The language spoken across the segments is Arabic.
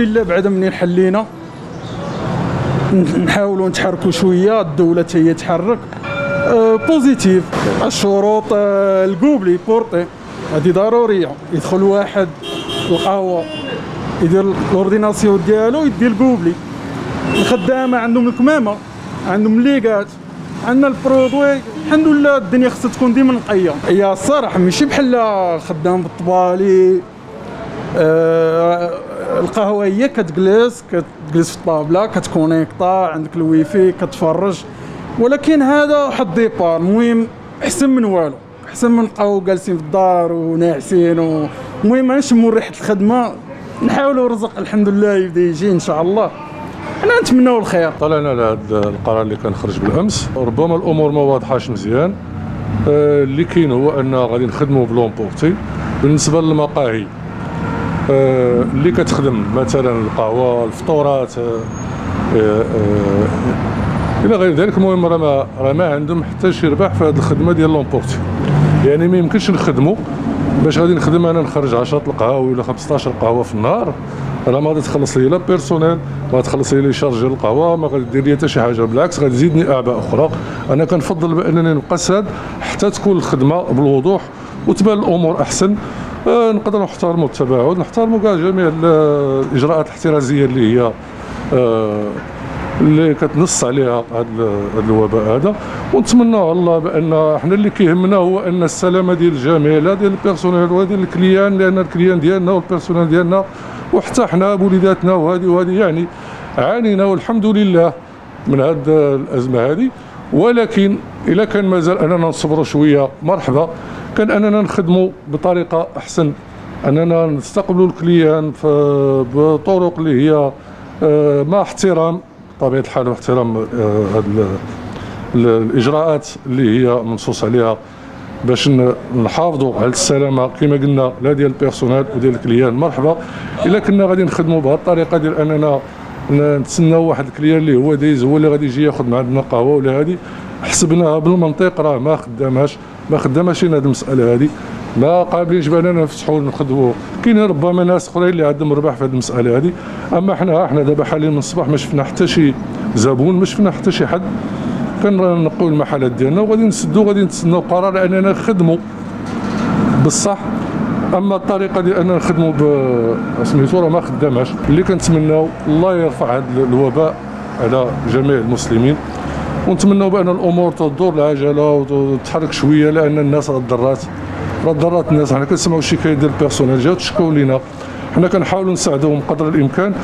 لله بعد منين حلينا؟ نحاولوا نتحركوا شوية الدولة هي تحرك. أه بوزيتيف. الشروط أه الكوبلي بورتي. هذه ضرورية. يدخل واحد القهوة يدير الأورديناسيون ديالو يدير الكوبلي الخدامه عندهم الكمامة عندهم ليغات عندنا البرودوي. الحمد لله الدنيا خصها تكون ديما نقية. هي الصراحه ماشي بحال خدام بالطبالي القهوه كتجلس كتجلس في الطابلة كتكونيكطا عندك الويفي كتفرج. ولكن هذا واحد départ. المهم أحسن من والو. أحسن من نبقاو جالسين في الدار وناعسين المهم نشموا ريحة الخدمة. نحاولوا رزق الحمد لله يبدأ يجي إن شاء الله. حنا نتمناو الخير. طلعنا على هذا القرار اللي كان خرج بالأمس. ربما الأمور ما واضحاش مزيان. آه، اللي كاين هو أن غادي نخدموا ب l'emporter بالنسبة للمقاهي اللي كتخدم مثلا القهوة الفطورات آه، إلى غير ذلك المهم راه ما راه ما عندهم حتى شي ربح في هذه الخدمة ديال l'emporter يعني ما يمكنش نخدموا باش غادي نخدم أنا نخرج 10 القهوه ولا 15 قهوه في النهار راه ما غادي تخلص لي لا personnel ما تخلص les charges القهوة ما غادي دير لي حتى شي حاجة. بالعكس غادي تزيدني أعباء أخرى. أنا كنفضل بأنني نبقى ساد حتى تكون الخدمة بالوضوح وتبان الأمور أحسن. آه نقدر نحترموا التباعد نحترموا كاع جميع الإجراءات الاحترازية اللي هي آه اللي كتنص عليها هذا الوباء هذا. ونتمنى الله بأن حنا اللي كيهمنا هو أن السلامة ديال الجميع لا ديال ال personnel ولا ديال ال client لأن ال client ديالنا وال personnel ديالنا وحتى حنا بوليداتنا وهذه وهذه يعني عانينا والحمد لله من هذه الأزمة هذه ولكن اذا كان مازال أننا نصبروا شوية مرحبا. كان أننا نخدموا بطريقة أحسن. أننا نستقبلوا ال client بطرق اللي هي آه، مع احترام بطبيعة الحال واحترام آه، الإجراءات اللي هي منصوص عليها باش نحافظوا على السلامة. كما قلنا لا ديال ال personnel وديال ال client مرحبا. إلا كنا غادي نخدموا بهذه الطريقة ديال أننا نتسناو واحد الكليان اللي هو دايز هو اللي غادي يجي ياخذ معنا قهوه ولا هذه. حسبناها بالمنطق راه ما خدامهاش ما خداماش هذه المسألة هذه ما قابلينش باننا نفتحوا نخدموا كاين ربما ناس أخرين اللي عندهم ربح في هذه المسألة هذه أما حنا حنا دابا حاليا من الصباح ما شفنا حتى شي زبون ما شفنا حتى شي حد. كنقيو المحلات ديالنا وغادي نسدو غادي نتسناو قرار أننا نخدموا. بالصح أما الطريقة ديال أننا نخدموا سميتو راه ما خداماش اللي كنتمناو الله يرفع هذا الوباء على جميع المسلمين. ونتمنوا بأن الأمور تدور العجلة وتتحرك شوية لأن الناس راه ضرات راه ضرات الناس. حنا كنسمعوا الشكايات ديال البيرسونيل جاو تشكوا لينا. حنا كنحاولوا نساعدوهم قدر الإمكان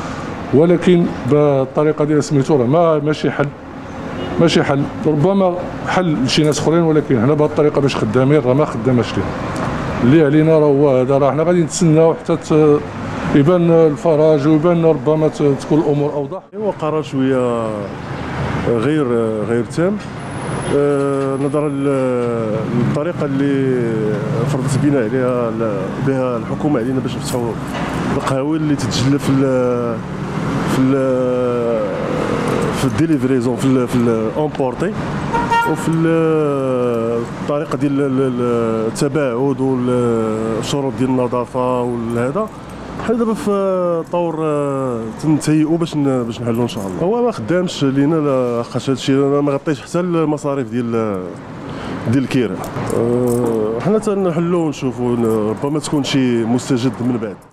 ولكن بالطريقة ديال سميتو راه ما ماشي حل. ماشي حل. ربما حل لشي ناس أخرين ولكن حنا بهذه الطريقة باش خدامين راه ما خداماش لينا. اللي علينا راه هو هذا. راه حنا غادي نتسناو حتى يبان الفرج ويبان ربما تكون الأمور أوضح. هو قرار شوية غير غير تام. آه، نظرا للطريقة اللي فرضت بنا عليها بها الحكومة علينا باش نفتحوا القهاوي اللي تتجلى في في في ال livraison في في ال emporter وفي الطريقة ديال التباعد والشروط ديال النظافة وهذا حنا دابا في طور تنتهيئوا باش باش نحلوا إن شاء الله. هو ما خدامش لينا لاخاطش هذا الشيء ما غطيش حتى المصاريف ديال ديال الكيران أه، حنا تنحلوا ونشوفوا ربما تكون شي مستجد من بعد.